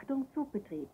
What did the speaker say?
Achtung Zugbetrieb.